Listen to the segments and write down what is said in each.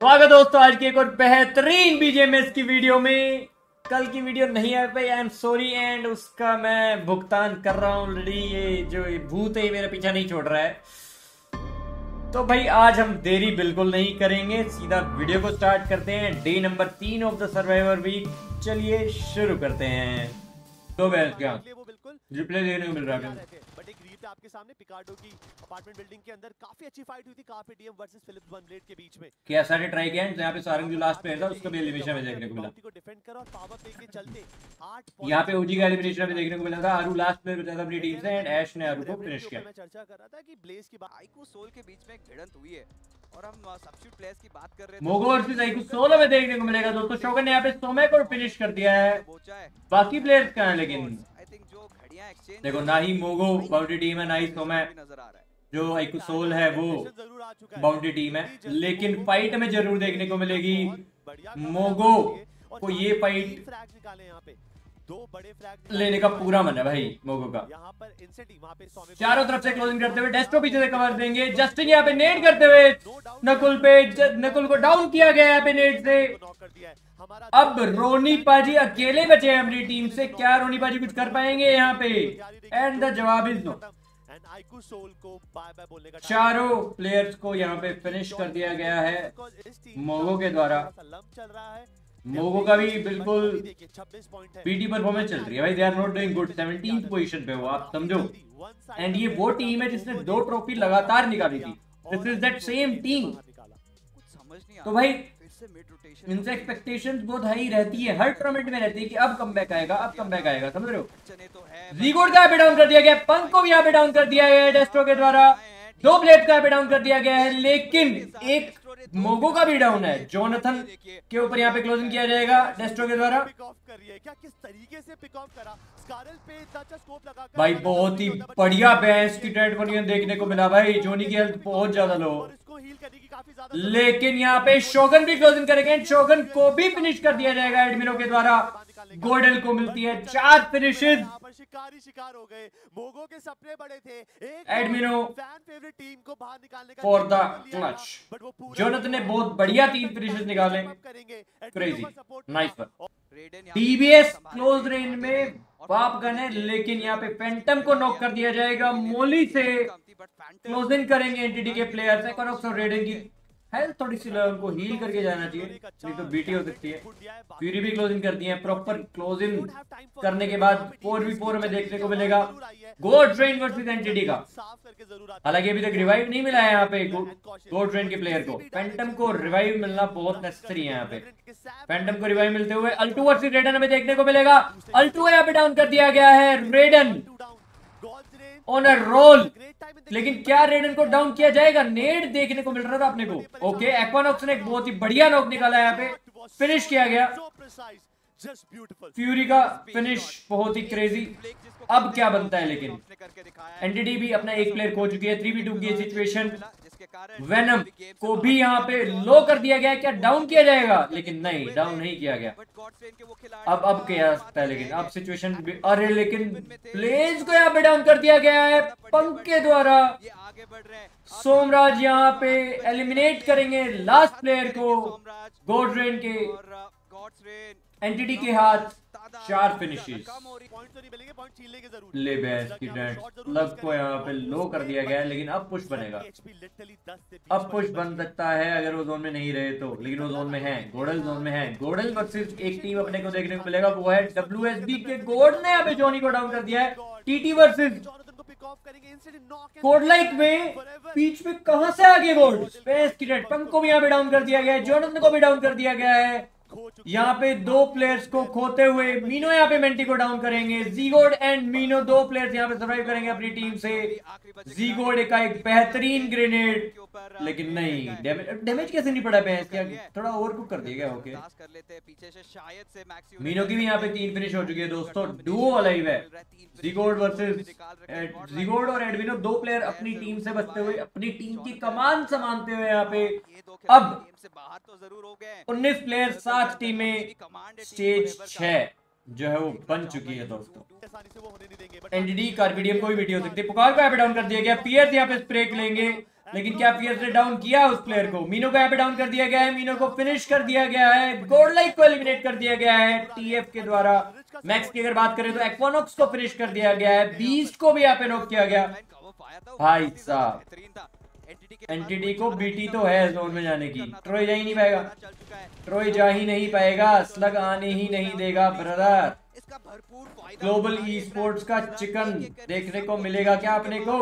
स्वागत दोस्तों आज की एक और बेहतरीन बीजेएमएस की वीडियो में। कल की वीडियो नहीं आ पाई आई एम सॉरी एंड उसका मैं भुगतान कर रहा हूँ ऑलरेडी ये जो ये भूत है ये मेरा पीछा नहीं छोड़ रहा है। तो भाई आज हम देरी बिल्कुल नहीं करेंगे सीधा वीडियो को स्टार्ट करते हैं। डे नंबर तीन ऑफ़ द सर्वाइवर वीक चलिए शुरू करते हैं। तो बैठ क्या? वो बिल्कुल रिप्ले देखने को मिल रहा है। आपके सामने पिकार्डो की अपार्टमेंट बिल्डिंग के अंदर काफ़ी अच्छी फाइट हुई थी काफ़ी DM versus Philips one blade के बीच में। क्या सारे ट्राई गेम यहाँ पे सारंग जो लास्ट प्लेयर था उसका भी एलिमिनेशन में देखने को मिला। को डिफेंड कर और पावर प्ले के चलते 8 यहाँ पे ओजी का एलिमिनेशन में देखने को मिला था अरु लास्ट प्लेयर बचा था अपनी टीम से एंड ऐश ने अरु को फिनिश किया। मैं चर्चा कर रहा था कि ब्लेज की बात को सोल के बीच में एक भिड़ंत हुई है। और हम सब्स्टिट्यूट प्लेयर्स की बात कर रहे थे। मोगो वर्सेस आइकू 16 में देखने को मिलेगा दोस्तों। शोगन ने यहाँ पे सोमे को फिनिश कर दिया है। बाकी प्लेयर्स कहाँ हैं लेकिन? आई थिंक जो घड़ियाँ एक्सचेंज देखो ना ही मोगो बाउंड्री टीम है ना ही सोमे नज़र आ रहा है। जो आइकू सोल है वो ज़रूर आ चुका बाउंड्री टीम है। लेकिन फाइट में ज़रूर देखने को मिलेगी। मोगो को यहाँ ये पे। फाइट दो बड़े फ्रैग लेने का पूरा मन है भाई मोगो का। यहाँ पर इंसेंट वहाँ पे चारों तरफ़ से क्लोजिंग करते हुए डेस्टो पीछे से कवर देंगे। जस्टिन यहाँ पे नेट करते हुए नकुल पे नकुल को डाउन किया गया है यहाँ पे नेट से। अब रोनी पाजी अकेले बचे हैं अपनी टीम से। क्या रोनी पाजी कुछ कर पाएँगे यहाँ पे? एंड द जवाब इज़ नो चारों प्लेयर्स को यहाँ पे फिनिश कर दिया गया है मोगो के द्वारा। लंप चल रहा है। मोगो का भी बिल्कुल देखिए 26 पॉइंट पीटी परफॉर्मेंस चल रही है। भाई they are not doing good 17th position पे हो आप, समझो। एंड ये वो टीम है जिसने दो ट्रॉफी लगातार निकाली थी। This is that same team तो भाई, इनसे एक्सपेक्टेशंस बहुत हाई रहती है। हर टूर्नामेंट में रहती है कि अब कम आएगा, अब कम आएगा, समझ रहे हो? जीगोड का पे डाउन कर दिया गया पंक को भी यहाँ पे डाउन कर दिया गया है डेस्ट्रो के द्वारा। दो प्लेट का पे डाउन कर दिया गया है, लेकिन एक मोगो का भी डाउन है। जोनाथन के ऊपर यहाँ पे क्लोजिंग किया जाएगा डेस्ट्रो के द्वारा। भाई, बहुत ही बढ़िया बैंस की ट्रेड बनियन देखने को मिला भाई। जोनी की हेल्थ बहुत ज़्यादा लो लेकिन यहाँ पे शोगन भी क्लोजिंग करेंगे। शोगन को भी फिनिश कर दिया जाएगा एडमिनो के द्वारा। गोल्डन को मिलती है चार फिनिशेस शिकारी शिकार हो गए। मोगो के सपने बड़े थे। एडमिनो फ़ैन फेवरेट टीम को बाहर निकालने का फॉर द पूरा जोनाथन ने बहुत बढ़िया तीन फिनिशेस निकाले। करेंगे। क्रेजी नाइस वन रेडन यहाँ पे टीबीएस क्लोज रेंज में पाप गन है लेकिन यहाँ पे फैंटम को नॉक कर दिया जाएगा। मोली से Phantom क्लोजिंग करेंगे एंटिटी के प्लेयर्स रेडन की हेल्थ थोड़ी सी उनको हील करके जाना चाहिए, नहीं तो बीटी हो सकती है। फ्यूरी भी क्लोजिंग कर दी है प्रॉपर क्लोजिंग करने के बाद फोर वी फोर में देखने को मिलेगा। गोड ट्रेन वर्सेस एंटिटी का। हालाँकि अभी तक रिवाइव नहीं मिला है यहाँ पे गोड ट्रेन के प्लेयर को। फैंटम को रिवाइव मिलना बहुत नेसेसरी है यहाँ पे। फैंटम को रिवाइव मिलते हुए अल्टू वर्सेस रेडन हमें देखने को मिलेगा। अल्टू यहाँ पे डाउन कर दिया गया है रेडन ऑन अ रोल लेकिन क्या रेडन को डाउन किया जाएगा? नेड देखने को मिल रहा था अपने को। ओके एक्वानॉक्स ने एक बहुत ही बढ़िया नॉक निकाला यहाँ पे। फिनिश किया गया। फ्यूरी का फिनिश बहुत ही क्रेजी अब क्या बनता है लेकिन। एनटीडी भी अपना एक प्लेयर खो चुकी है थ्री बी टू की सिचुएशन वेनम को भी यहाँ पे लो कर दिया गया क्या डाउन किया जाएगा? लेकिन नहीं डाउन नहीं किया गया। अब अब क्या है लेकिन? अब सिचुएशन अरे लेकिन प्लेज को यहाँ पे डाउन कर दिया गया है पंक के द्वारा। आगे बढ़ रहे सोमराज यहाँ पे एलिमिनेट करेंगे लास्ट प्लेयर को गोड्रेन के। रेन के हाथ चार फिनिशेस ले बैस की लग को यहाँ पे लो कर दिया गया है लेकिन अब पुश बनेगा। HP literally 10 से 20 अब पुश बन सकता है अगर वो जोन में नहीं रहे तो लेकिन वो जोन में है। गोडल जोन में है। गोडल वर्सेस एक टीम अपने को देखने को मिलेगा वो है डब्ल्यू के गोड ने यहाँ पे जोनी को डाउन कर दिया है। टीटी वर्सेस लाइक में बीच में कहाँ से आगे गोड स्पेस पंक को भी यहाँ पे डाउन कर दिया गया है जोनथन को भी डाउन कर दिया गया है। यहाँ पे दो प्लेयर्स को खोते हुए मीनो यहाँ पे मेंटी को डाउन करेंगे। जीगोड एंड मीनो दो प्लेयर्स यहाँ पे सर्वाइव करेंगे अपनी टीम से। जीगोड का एक बेहतरीन ग्रेनेड लेकिन नहीं डैमेज डैमेज कैसे नहीं पड़ा भैंस? क्या थोड़ा ओवर कुक कर दिया गया ओके मीनो की भी यहाँ पे तीन फिनिश हो चुकी है दोस्तों। डुओ अलाइव है। जीगोड वर्सेस जीगोड और एडविनो दो प्लेयर अपनी टीम से बचते हुए अपनी टीम की कमान संभालते हुए यहाँ पे अब तो ज़रूर हो गए 19 प्लेयर सात टीमें स्टेज छह जो है वो बन चुकी है दोस्तों। एनडीडी कार्बिडियम को भी बीटी हो सकती है। पुकार को यहाँ पे डाउन कर दिया गया। पीएस यहाँ पे स्प्रे लेंगे। लेकिन क्या पीएस ने डाउन किया उस प्लेयर को? मीनो को यहाँ पे डाउन कर दिया गया है। मीनो को फिनिश कर दिया गया है। गोल्ड लाइक को एलिमिनेट कर दिया गया है। टीएफ के द्वारा। मैक्स की अगर बात करें तो एक्वानॉक्स को फिनिश कर दिया गया है। बीस्ट को भी यहाँ पे नॉक किया गया। भाई साहब। एनटीटी को बीटी तो है जोन में जाने की ट्रोय जा ही नहीं पाएगा। ट्रोय जा ही नहीं पाएगा स्लग आने ही नहीं देगा ब्रदर ग्लोबल ई स्पोर्ट्स का चिकन देखने को मिलेगा क्या अपने को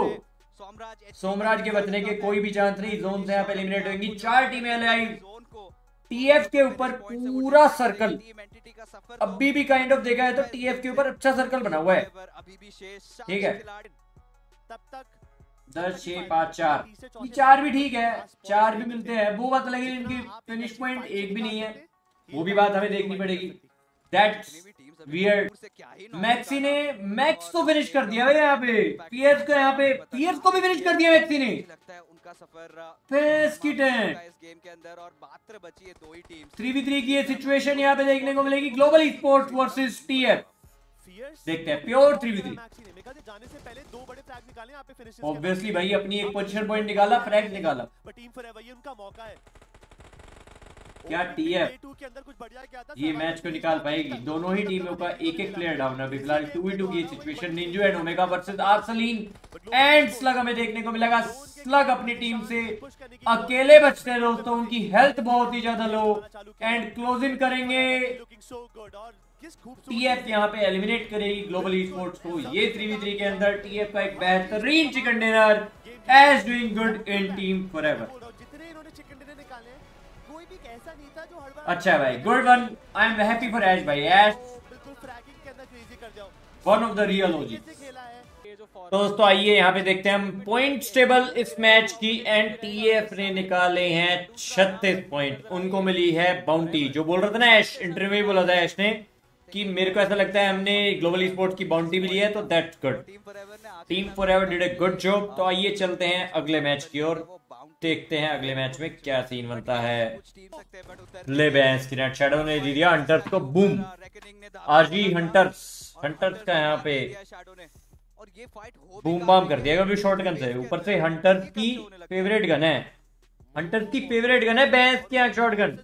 सोमराज के बचने के कोई भी चांस नहीं जोन से यहाँ पे एलिमिनेट होंगी। चार टीमें लाइव टीएफ के ऊपर पूरा सर्कल अभी भी काइंड ऑफ़ देखा है तो टीएफ के ऊपर अच्छा सर्कल बना हुआ है। ठीक है। तब तक दस, छह, पाँच, चार। ये चार भी ठीक है। चार भी मिलते हैं। वो बात लगी इनकी फिनिश पॉइंट एक भी नहीं है। वो भी बात हमें देखनी पड़ेगी। दैट्स वियर्ड मैक्सी ने मैक्स को फिनिश कर दिया भाई यहाँ पे। पीएस को यहाँ पे पीएस को भी फिनिश कर दिया मैक्सी ने। फेस की टेंट थ्री बी थ्री की सिचुएशन यहाँ पे देखने को मिलेगी। ग्लोबल स्पोर्ट्स वर्सेस टीएफ देखते हैं pure three v three obviously भाई अपनी एक पोजीशन पॉइंट निकाला फ्रैग निकाला। है। क्या टीएफ ये मैच को निकाल पाएगी। दोनों ही टीमों का एक एक प्लेयर डाउन अभी फ़िलहाल टू ही टू की सिचुएशन निंजो एंड ओमेगा वर्सेस आर्सलीन एंड स्लग हमें देखने को मिलेगा। स्लग अपनी टीम से अकेले बचते हैं दोस्तों उनकी हेल्थ बहुत ही ज़्यादा लो एंड क्लोज इन करेंगे। टीएफ यहाँ पे एलिमिनेट करेगी ग्लोबल ई स्पोर्ट्स को। ये थ्री वी थ्री के अंदर टीएफ का एक बेहतरीन chicken dinner edge doing good in team forever जितने इन्होंने चिकन डिनर निकाले कोई भी ऐसा नहीं था जो हर बार अच्छा भाई good one I am happy for edge भाई। एज बिल्कुल फ्रैगिंग के अंदर क्रेजी कर जाओ। One of the real OG दोस्तों आइए यहाँ पे देखते हैं हम पॉइंट टेबल इस मैच की। एंड टीएफ ने निकाले हैं 36 पॉइंट उनको मिली है बाउंटी जो बोल रहा था ना ऐश इंटरव्यू बोला था ऐश ने कि मेरे को ऐसा लगता है हमने ग्लोबल स्पोर्ट्स की बाउंड्री भी मिली है तो that good team forever did a good job तो आइए चलते हैं अगले मैच की ओर. देखते हैं अगले मैच में क्या सीन बनता है. ले बैंस की नेट शैडो ने दे दिया हंटर्स को. बूम आरजी हंटर्स हंटर्स का यहाँ पे बूम बाम कर दिया अभी शॉर्ट गन से. ऊपर से हंटर्स की फेवरेट गन है. हंटर्स की फेवरेट गन है बैंस की शॉर्ट गन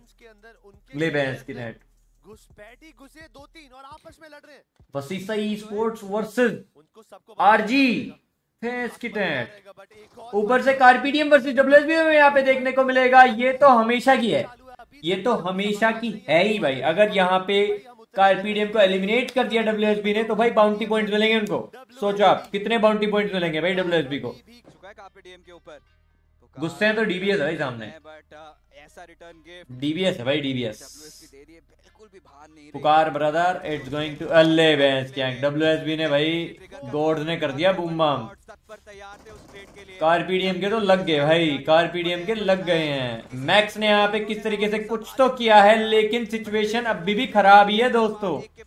ले बैंस की नेट घुसपैठी घुसे दो तीन और आपस में लड़ रहे हैं। वसीसा ई स्पोर्ट्स वर्सेस उनको सबको आरजी। फेस की टेंट पड़ेगा बट एक और ऊपर से कार्पीडियम वर्सेस डब्ल्यूएसबी में यहाँ पे देखने को मिलेगा ये तो हमेशा की है। ये तो हमेशा की है ही भाई। अगर यहाँ पे कार्पीडियम को एलिमिनेट कर दिया डब्ल्यूएसबी ने तो भाई बाउंटी पॉइंट्स मिलेंगे उनको। सोचो आप कितने बाउंटी पॉइंट्स मिलेंगे भाई डब्ल्यूएसबी को? चुका है काफ़ी डीएम के ऊपर। तो गुस्से हैं तो डीबीएस है भाई सामने। बट ऐसा रिटर्न गिफ्ट डीबीएस है भाई डीबीएस बिल्कुल भी नहीं पुकार ब्रदर इट्स गोइंग टू अल्ले बैंस क्या डब्ल्यूएसबी ने भाई गोर्ड ने कर दिया बूम बम तैयार थे के तो लग गए भाई। कार्पीडियम के लग गए हैं। मैक्स ने यहाँ पे किस तरीके से कुछ तो किया है लेकिन सिचुएशन अभी भी खराब ही है दोस्तों। एक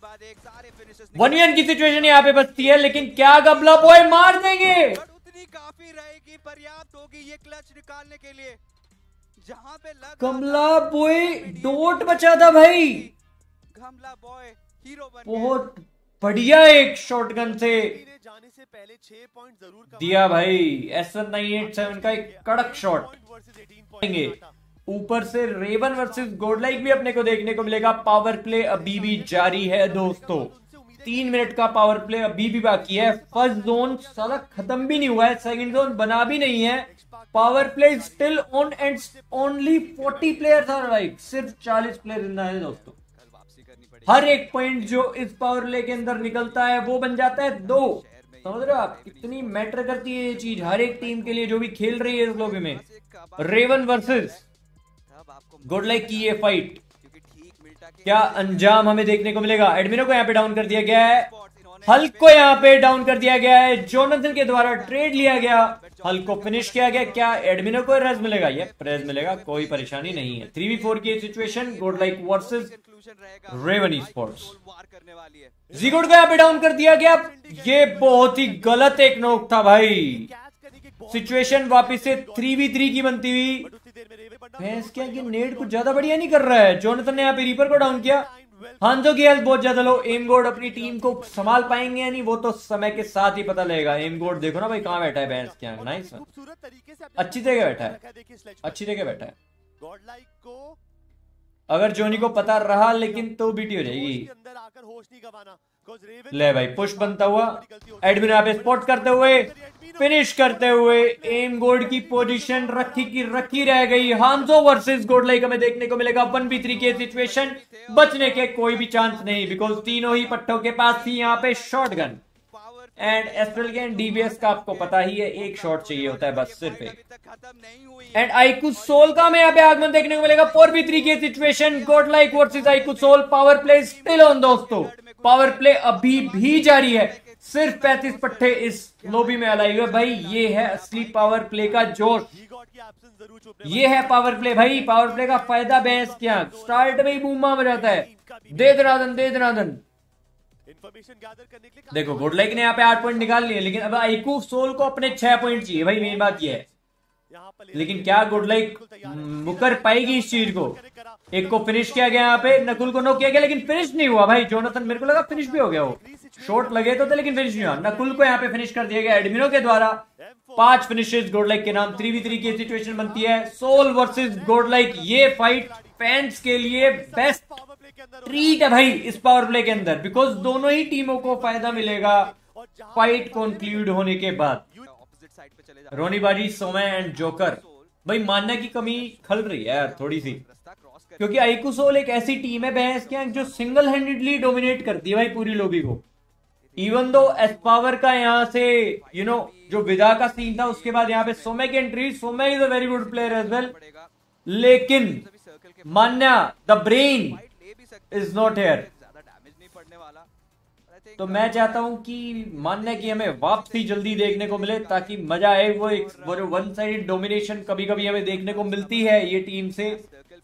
के सिचुएशन यहाँ पे बचती है लेकिन क्या गबला बॉय मार देंगे? काफ़ी रहेगी पर्याप्त होगी ये क्लच निकालने के लिए। जहाँ पे कमला बॉय डोट बचा था भाई। बॉय हीरो बन बहुत बढ़िया एक शॉटगन से जाने से पहले 6 पॉइंट ज़रूर दिया भाई S one nine eight seven का एक कड़क शॉट वर्सेस 18 देंगे। पॉइंट ऊपर से रेवन वर्सेस गोडलाइक भी अपने को देखने को मिलेगा। पावर प्ले अभी भी जारी है दोस्तों। तीन मिनट का पावर प्ले अभी भी बाकी है। फ़र्स्ट जोन साला खत्म भी नहीं हुआ है सेकंड जोन बना भी नहीं है। Power play still on and only 40 players are like सिर्फ़ 40 प्लेयर ज़िंदा है दोस्तों। हर एक पॉइंट जो इस पावर प्ले के अंदर निकलता है, वो बन जाता है दो। समझ रहे हो आप? इतनी मैटर करती है ये चीज़ हर एक टीम के लिए जो भी खेल रही है इस लोबी में। रेवन वर्सेस गुड लाइक की ये फाइट क्या अंजाम हमें देखने को मिलेगा? एडमिनो को यहाँ पे डाउन कर दिया गया है। हल्क को यहाँ पे डाउन कर दिया गया है। जोनाथन के द्वारा ट्रेड लिया गया। हल्क को फिनिश किया गया। क्या एडमिनो को रेज मिलेगा? ये प्रेज मिलेगा। कोई परेशानी नहीं है। थ्री वी फोर की सिचुएशन गुड लाइक वर्सेज रेवनी स्पोर्ट्स जीगुड को यहाँ पे डाउन कर दिया गया। ये बहुत ही गलत एक नोक था भाई। सिचुएशन वापस से थ्री वी थ्री की बनती हुई। क्या नेड कुछ ज़्यादा बढ़िया नहीं कर रहा है। जोनथन ने यहाँ पे रीपर को डाउन किया। हांजो तो गेल बहुत ज़्यादा लो एम गोड अपनी टीम को संभाल पाएँगे या नहीं वो तो समय के साथ ही पता लगेगा। एम गोड देखो ना भाई कहाँ बैठा है बैंस क्या नाइस खूबसूरत तरीके से अच्छी जगह बैठा है। अच्छी जगह बैठा है। अगर जोनी को पता रहा लेकिन तो बीटी हो जाएगी। ले भाई पुश बनता हुआ एडमिन यहाँ पे स्पॉट करते हुए फिनिश करते हुए एम गोल्ड की पोजीशन रखी की रखी रह गई। हांजो वर्सेस गोल्ड लाइक हमें देखने को मिलेगा। वन बी थ्री के सिचुएशन बचने के कोई भी चांस नहीं बिकॉज़ तीनों ही पट्टों के पास थी यहाँ पे शॉर्ट गन एंड एस्ट्रल के डीबीएस का आपको पता ही है एक शॉट चाहिए होता है बस सिर्फ़ एक। एंड आईकू सोल का हमें यहाँ पे आगमन देखने को मिलेगा। फोर बी थ्री के situation Godlike versus iQOO Soul power play still on दोस्तों। पावर प्ले अभी भी जारी है। सिर्फ़ 35 पट्टे इस लोबी में अलाई हुए। भाई, ये है असली पावर प्ले का ज़ोर। ये है पावर प्ले भाई पावर प्ले का फ़ायदा भैंस क्या? स्टार्ट में ही बूमा हो जाता है। दे दनादन दे दनादन देखो गुड लाइक ने यहाँ पे आठ पॉइंट निकाल लिए, लेकिन अब आईकू सोल को अपने छह पॉइंट चाहिए। भाई, मेन बात है। यहाँ पर लेकिन क्या गुड लाइक मुकर पाएगी इस चीज़ को। एक को फिनिश किया गया यहाँ पे नकुल को नो किया गया लेकिन फिनिश नहीं हुआ भाई। जोनाथन मेरे को लगा फिनिश भी हो गया वो। शॉट लगे तो थे लेकिन फिनिश नहीं हुआ। नकुल को यहाँ पे फिनिश कर दिया गया एडमिनो के द्वारा। पाँच फिनिशेस गोड लाइक के नाम। थ्री वी थ्री की सिचुएशन बनती है। सोल वर्सेस गोड लाइक ये फाइट फैंस के लिए बेस्ट पावर प्ले ट्रीट है भाई इस पावर प्ले के अंदर। बिकॉज़ दोनों ही टीमों को फ़ायदा मिलेगा। फाइट कंक्लूड होने के बाद। साइड पे चले जा रोनी बाजी सोमे एंड जोकर। भाई मानने की कमी खल रही है यार थोड़ी सी। क्योंकि आईकू सोल एक ऐसी टीम है भैंस क्या जो सिंगल हैंडेडली डोमिनेट करती है भाई पूरी लोबी को। इवन दो एस्पावर का यहाँ से यू you नो know, जो विदा का सीन था उसके बाद यहाँ पे सोमे की entry some is a very good player as well लेकिन के मान्या the brain is not here तो मैं चाहता हूँ कि मान्य की हमें वापसी जल्दी देखने को मिले ताकि मज़ा आए वो एक वो जो वन साइड डोमिनेशन कभी कभी हमें देखने को मिलती है ये टीम से।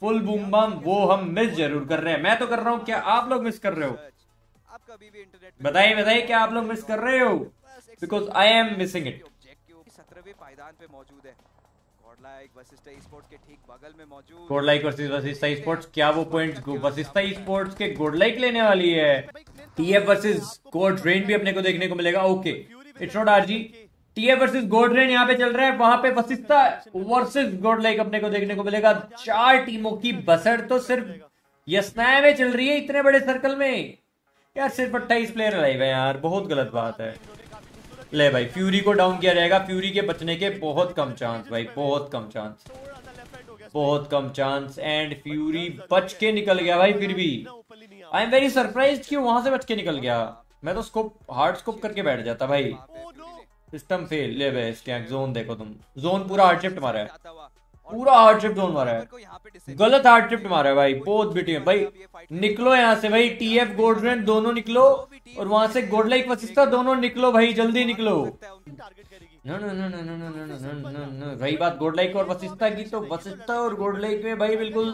फुल बूम बम वो हम मिस ज़रूर कर रहे हैं। मैं तो कर रहा हूँ क्या आप लोग मिस कर रहे हो? बताइए बताइए क्या आप लोग मिस कर रहे हो? Because I am missing it 17वें पायदान पे मौजूद है। गॉडलाइक स्पोर्ट्स के ठीक बगल में मौजूद वर्सेस वशिष्ठा स्पोर्ट्स क्या वो पॉइंट्स वशिष्ठा स्पोर्ट्स के गोड लाइक लेने वाली है? टीएफ वर्सेस गोड रेन भी अपने को देखने को मिलेगा। Okay it's not RG TF versus गोड रेन यहाँ पे चल रहा है। वहाँ पे वशिष्ठा वर्सेस गोड लाइक अपने को देखने को मिलेगा। चार टीमों की बसर तो सिर्फ़ यस्नाया में चल रही है इतने बड़े सर्कल में। यार, सिर्फ़ अट्ठाईस प्लेयर लाइव है यार। बहुत गलत बात है। ले भाई फ्यूरी को डाउन किया जाएगा। फ्यूरी के बचने के बहुत कम चांस भाई। बहुत कम चांस बहुत कम चांस एंड फ्यूरी बच के निकल गया भाई फिर भी। आई एम वेरी सरप्राइज़ कि वहाँ से बच के निकल गया। मैं तो स्कोप हार्ड स्कोप करके बैठ जाता भाई। सिस्टम फेल ले भाई इसके जोन देखो तुम। जोन पूरा हार्ड शिफ्ट मारा है। पूरा हार्ड शिफ्ट जोन मारा है। गलत हार्ड शिफ्ट मारा है भाई बहुत बिटी है। भाई निकलो यहाँ से भाई टीएफ गोल्डरेन दोनों निकलो और वहाँ से गोडलाइक लाइक वशिष्ठा दोनों निकलो भाई जल्दी निकलो। No no no no no no no no no no no रही बात गोड लाइक और वशिष्ठा की तो वशिष्ठा और गोड लाइक में भाई बिल्कुल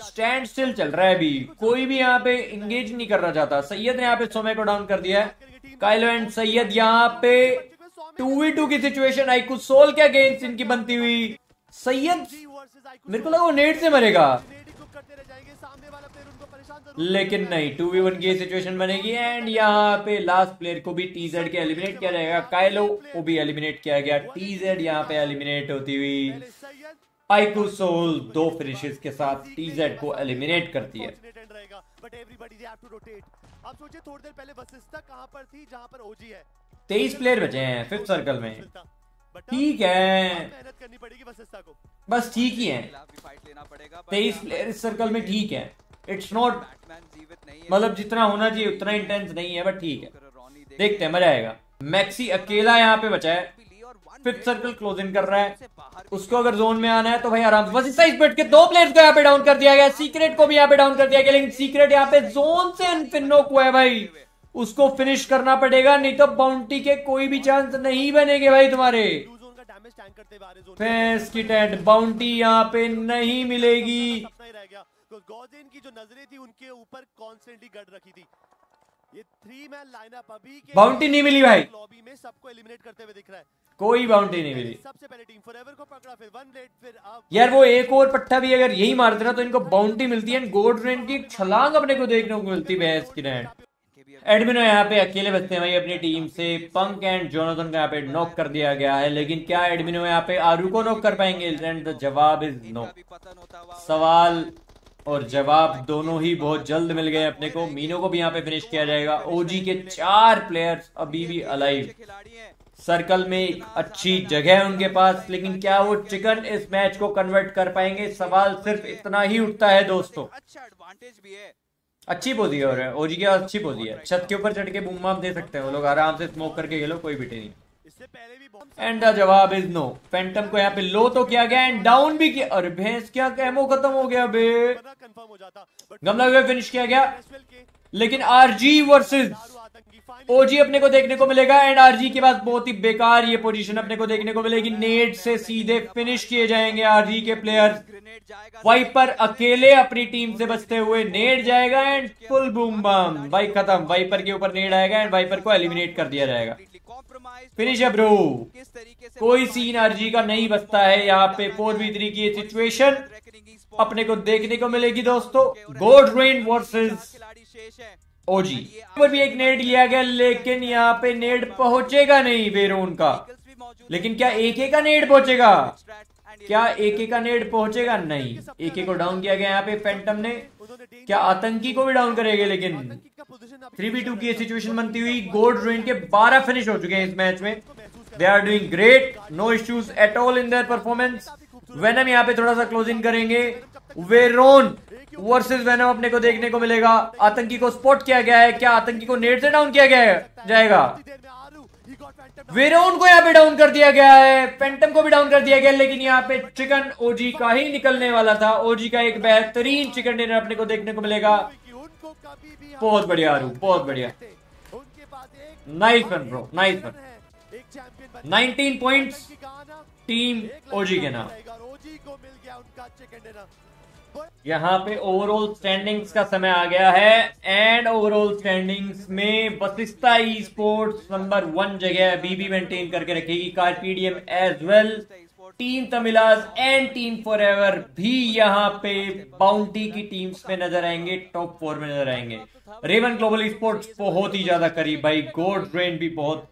स्टैंड स्टिल चल रहा है अभी कोई भी यहाँ पे इंगेज नहीं करना चाहता सैयद ने यहाँ पे सोमे को डाउन कर दिया है काइलो एंड सैयद यहाँ पे टू वी टू की सिचुएशन आई कुछ सोल के अगेंस्ट इनकी बनती हुई सैयद मेरे को लगा वो नेट से मरेगा लेकिन नहीं टू वी वन की सिचुएशन बनेगी एंड यहाँ पे लास्ट प्लेयर को भी टीजेड के एलिमिनेट किया जाएगा। कायलो को भी एलिमिनेट किया गया। टीजेड यहाँ पे एलिमिनेट होती हुई पाइकू सोल दो फिनिशेस के साथ टीजेड को एलिमिनेट करती है। तेईस प्लेयर बचे हैं फिफ्थ सर्कल में। ठीक है। बस ठीक ही है। तेईस प्लेयर इस सर्कल में ठीक है। इट्स नॉट मतलब जितना होना चाहिए, उतना इंटेंस नहीं है बट ठीक है। देखते हैं, मज़ा आएगा। मैक्सी अकेला यहाँ पे बचा है। फिफ्थ सर्कल क्लोज इन कर रहा है। उसको अगर जोन में आना है तो भाई आराम से इस बैठ के दो प्लेयर्स को यहाँ पे डाउन कर दिया गया सीक्रेट को भी यहाँ पे डाउन कर दिया गया, लेकिन सीक्रेट यहाँ पे जोन से अनफिनोक हुआ है भाई। उसको फिनिश करना पड़ेगा, नहीं तो बाउंड्री के कोई भी चांस नहीं बनेंगे भाई तुम्हारे। का फैंस की टेंट बाउंटी यहाँ पे नहीं मिलेगी। गॉजेन की जो नज़रें थी उनके ऊपर कॉन्स्टेंटली गड़ रखी थी। ये थ्री मैन लाइनअप अभी के बाउंटी नहीं मिली भाई। लॉबी में सबको एलिमिनेट करते हुए दिख रहा है। कोई बाउंड्री नहीं मिली। सबसे पहले टीम फॉरएवर को पकड़ा फिर वन ब्लेड फिर अब यार वो एक और पट्टा भी अगर यही मारते ना तो इनको बाउंड्री मिलती है। गोल्ड रेन की छलांग अपने को देखने को मिलती है भैंस की रैंड एडमिनो यहाँ पे अकेले बचते हैं भाई अपनी टीम से। पंक एंड जोनाथन को यहाँ पे नॉक कर दिया गया है। लेकिन क्या एडमिनो यहाँ पे? आरू को नॉक कर पाएँगे। एंड द जवाब इज़ नो सवाल और जवाब दोनों ही बहुत जल्द मिल गए अपने को। मीनो को भी यहाँ पे फिनिश किया जाएगा। ओजी के चार प्लेयर्स अभी भी अलाइव सर्कल में एक अच्छी जगह है उनके पास लेकिन क्या वो चिकन इस मैच को कन्वर्ट कर पाएँगे? सवाल सिर्फ़ इतना ही उठता है दोस्तों। अच्छा एडवांटेज भी है। अच्छी पोजीशन है ओजी के अच्छी पोजीशन है। छत के ऊपर चढ़ के बूम दे सकते हैं वो लोग। आराम से स्मोक करके खेलो कोई बिटे नहीं। एंड द जवाब इज़ नो फैंटम को यहाँ पे लो तो किया गया एंड डाउन भी किया। अरे भैंस क्या कैमो खत्म हो गया बे गमला हुए फिनिश किया गया। लेकिन आरजी वर्सेस ओजी अपने को देखने को मिलेगा एंड आरजी के बाद बहुत ही बेकार ये पोजीशन अपने को देखने को मिलेगी। नेट से सीधे फिनिश किए जाएँगे आरजी के प्लेयर वाइपर अकेले अपनी टीम से बचते हुए नेट जाएगा एंड फुल बूम बम भाई खत्म। वाइपर के ऊपर नेट आएगा एंड वाइपर को एलिमिनेट कर दिया जाएगा। फिनिश है ब्रो कोई सीन आरजी का नहीं बचता है यहाँ पे फोर वी थ्री की सिचुएशन अपने को देखने को मिलेगी दोस्तों। गोड रेन वर्सेस ओजी पर भी एक नेट लिया गया लेकिन यहाँ पे नेट पहुंचेगा नहीं बेरोन का। लेकिन क्या एक का नेट पहुंचेगा? क्या एक का नेट पहुंचेगा? नहीं। एके को डाउन किया गया यहाँ पे फैंटम ने। क्या आतंकी को भी डाउन करेंगे लेकिन? थ्री बी टू की सिचुएशन बनती हुई गोल्ड रेन के 12 फिनिश हो चुके हैं इस मैच में। They are doing great no issues at all in their performance Venom यहाँ पे थोड़ा सा क्लोजिंग करेंगे। वेरोन वर्सेस वेनम अपने को देखने को मिलेगा। आतंकी को स्पॉट किया गया है। क्या आतंकी को नेट से डाउन किया गया है? जाएगा। वेरोन को यहाँ पे डाउन कर दिया गया है। पेंटम को भी डाउन कर दिया गया लेकिन यहाँ पे चिकन ओजी का ही निकलने वाला था। ओजी का एक बेहतरीन चिकन डिनर अपने को देखने को मिलेगा। बहुत बढ़िया आरू बहुत बढ़िया। Nice one bro nice one है एक चैंपियन 19 पॉइंट्स टीम ओजी के नाम यहाँ पे ओवरऑल स्टैंडिंग्स का समय आ गया है एंड ओवरऑल स्टैंडिंग्स में बसिस्ता ई स्पोर्ट्स नंबर वन जगह बीबी मेंटेन करके रखेगी Carpe Diem as well team तमिलाज and team forever भी यहाँ पे बाउंटी की टीम्स में नज़र आएँगे टॉप फोर में नज़र आएँगे. रेवन ग्लोबल स्पोर्ट्स बहुत ही ज़्यादा करीब, भाई गोड ड्रेन भी बहुत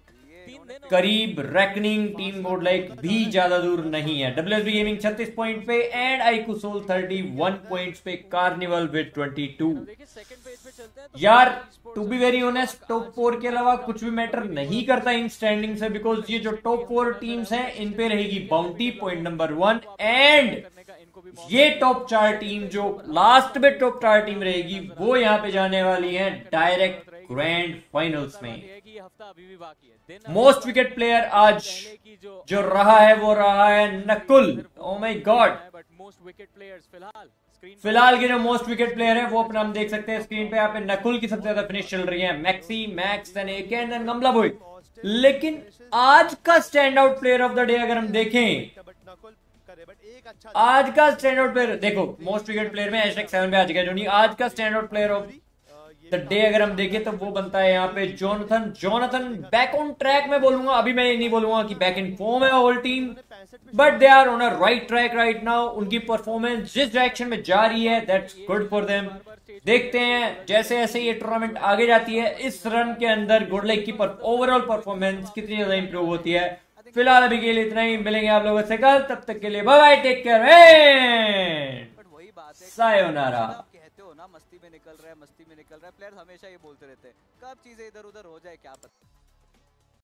करीब रैकनिंग टीम बोर्ड लाइक भी ज़्यादा दूर नहीं है। डब्ल्यू एस गेमिंग 36 पॉइंट पे एंड आईकुसोल 31 पॉइंट्स पे कार्निवल विद 22 यार to be very honest top four के अलावा कुछ भी मैटर नहीं करता इन स्टैंडिंग से बिकॉज़ ये जो टॉप फोर टीम्स हैं, इन पे रहेगी bounty point number one and ये टॉप चार टीम जो लास्ट में टॉप चार टीम रहेगी, वो यहाँ पे जाने वाली है डायरेक्ट ग्रैंड फाइनल्स में। मोस्ट विकेट प्लेयर आज जो रहा है वो रहा है नकुल। ओ माय गॉड फ़िलहाल फ़िलहाल के जो मोस्ट विकेट प्लेयर है वो अपना हम देख सकते हैं स्क्रीन पे। यहाँ पे नकुल की सबसे ज़्यादा फिनिश चल रही है। मैक्सी मैक्स एंड एक एंड गमला लेकिन आज का stand out player of the day अगर हम देखें आज का स्टैंड आउट प्लेयर देखो मोस्ट विकेट प्लेयर में हैशटैग सेवन पे आ जोनी आज का stand out player of the day अगर हम देखें तो वो बनता है यहाँ पे Jonathan Jonathan back on track में बोलूँगा. अभी मैं ये नहीं बोलूँगा कि बैक इन फॉर्म है whole team but they are on a right track right now उनकी परफॉर्मेंस जिस डायरेक्शन में जा रही है दैट्स गुड फॉर देम देखते हैं जैसे जैसे ये टूर्नामेंट आगे जाती है इस रन के अंदर गुड लाइक की ओवरऑल परफॉर्मेंस कितनी ज़्यादा इंप्रूव होती है। फ़िलहाल अभी के लिए इतना ही। मिलेंगे आप लोगों से कल। तब तक के लिए बाय बाय टेक केयर सायोनारा मस्ती में निकल रहा है, मस्ती में निकल रहा है। प्लेयर हमेशा ये बोलते रहते हैं, कब चीज़ें इधर उधर हो जाए, क्या पता।